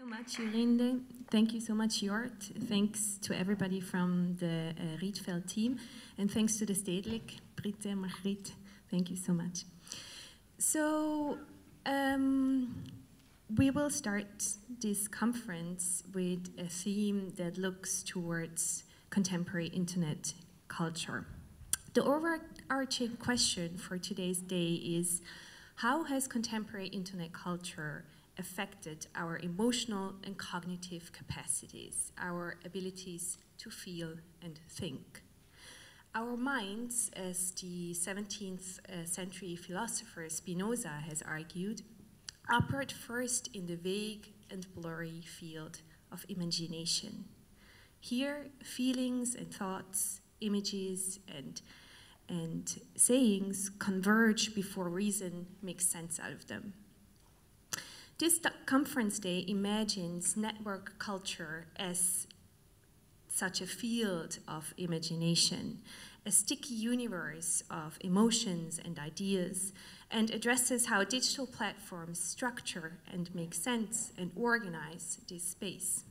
so much, Jorinde. Thank you so much, Jort. Thanks to everybody from the uh, Rietveld team. And thanks to the Stedelijk, Britte, Margriet. Thank you so much. So, um, we will start this conference with a theme that looks towards contemporary internet culture. The overarching question for today's day is how has contemporary internet culture affected our emotional and cognitive capacities, our abilities to feel and think? Our minds, as the 17th uh, century philosopher Spinoza has argued, operate first in the vague and blurry field of imagination. Here, feelings and thoughts, images and, and sayings converge before reason makes sense out of them. This conference day imagines network culture as such a field of imagination, a sticky universe of emotions and ideas, and addresses how digital platforms structure and make sense and organize this space.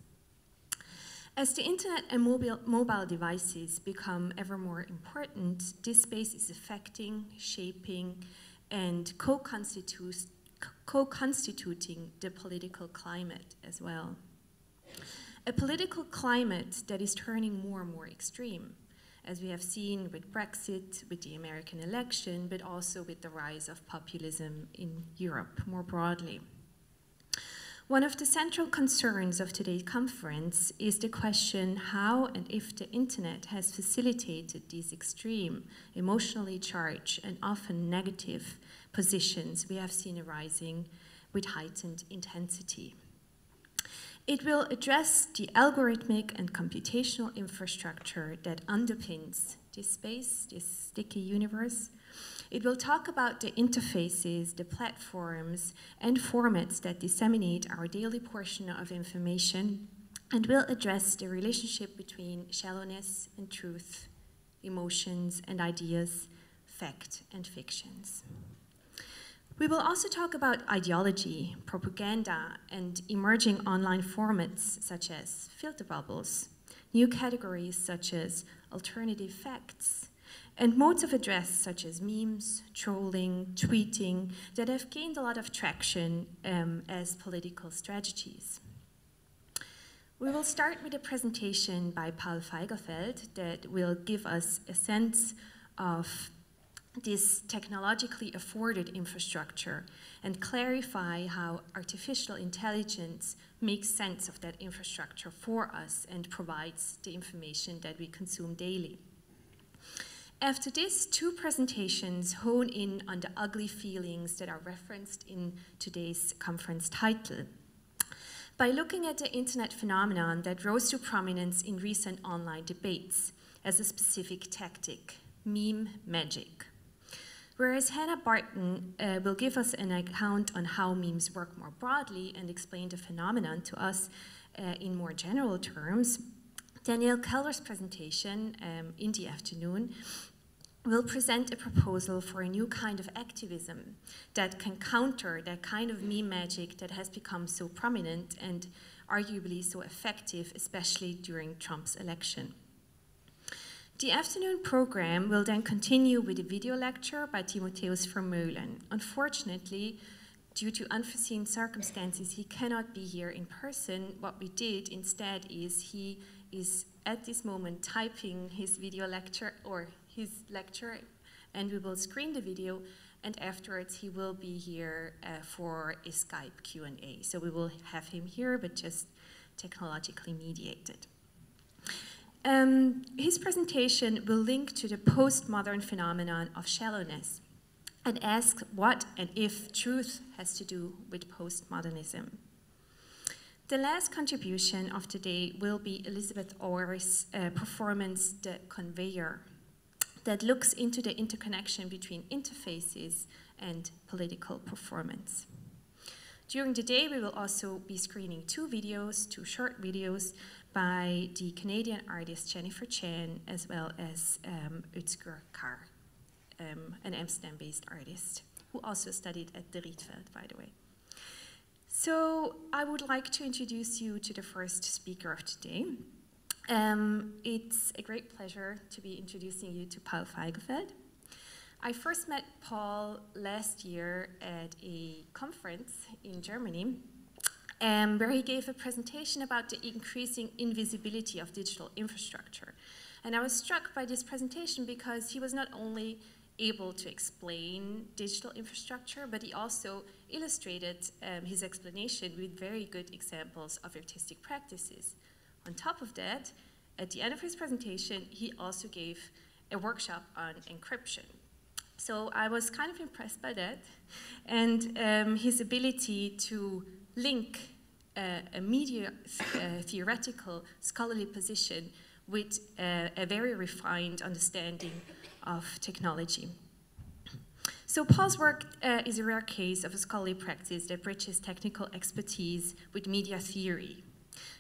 As the internet and mobile, mobile devices become ever more important, this space is affecting, shaping, and co-constituting the political climate as well. A political climate that is turning more and more extreme, as we have seen with Brexit, with the American election, but also with the rise of populism in Europe more broadly. One of the central concerns of today's conference is the question how and if the internet has facilitated these extreme, emotionally charged, and often negative positions we have seen arising with heightened intensity. It will address the algorithmic and computational infrastructure that underpins this space, this sticky universe, it will talk about the interfaces, the platforms, and formats that disseminate our daily portion of information, and will address the relationship between shallowness and truth, emotions and ideas, fact and fictions. We will also talk about ideology, propaganda, and emerging online formats such as filter bubbles, new categories such as alternative facts, and modes of address such as memes, trolling, tweeting, that have gained a lot of traction um, as political strategies. We will start with a presentation by Paul Feigelfeld that will give us a sense of this technologically afforded infrastructure and clarify how artificial intelligence makes sense of that infrastructure for us and provides the information that we consume daily. After this, two presentations hone in on the ugly feelings that are referenced in today's conference title. By looking at the internet phenomenon that rose to prominence in recent online debates as a specific tactic, meme magic. Whereas Hannah Barton uh, will give us an account on how memes work more broadly and explain the phenomenon to us uh, in more general terms, Danielle Keller's presentation um, in the afternoon will present a proposal for a new kind of activism that can counter that kind of meme magic that has become so prominent and arguably so effective, especially during Trump's election. The afternoon program will then continue with a video lecture by Timotheus Vermeulen. Unfortunately, due to unforeseen circumstances, he cannot be here in person. What we did instead is he is at this moment typing his video lecture or his lecture and we will screen the video and afterwards he will be here uh, for a Skype Q&A. So we will have him here but just technologically mediated. Um, his presentation will link to the postmodern phenomenon of shallowness and ask what and if truth has to do with postmodernism. The last contribution of today will be Elizabeth Orr's uh, performance, The Conveyor, that looks into the interconnection between interfaces and political performance. During the day, we will also be screening two videos, two short videos by the Canadian artist Jennifer Chan as well as um, Özgür Kar, um, an Amsterdam-based artist, who also studied at the Rietveld, by the way. So I would like to introduce you to the first speaker of today. Um, it's a great pleasure to be introducing you to Paul Feigelfeld. I first met Paul last year at a conference in Germany um, where he gave a presentation about the increasing invisibility of digital infrastructure. And I was struck by this presentation because he was not only able to explain digital infrastructure, but he also illustrated um, his explanation with very good examples of artistic practices. On top of that, at the end of his presentation, he also gave a workshop on encryption. So I was kind of impressed by that and um, his ability to link uh, a media uh, theoretical scholarly position with uh, a very refined understanding of technology. So Paul's work uh, is a rare case of a scholarly practice that bridges technical expertise with media theory.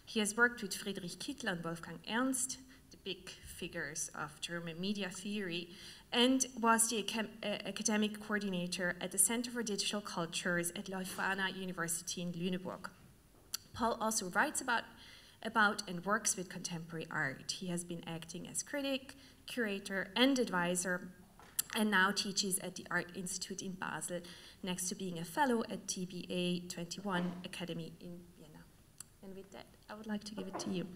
He has worked with Friedrich Kittler and Wolfgang Ernst, the big figures of German media theory, and was the uh, academic coordinator at the Center for Digital Cultures at Leuphana University in Lüneburg. Paul also writes about, about and works with contemporary art. He has been acting as critic, curator, and advisor, and now teaches at the Art Institute in Basel, next to being a fellow at TBA 21 Academy in Vienna. And with that, I would like to give it to you.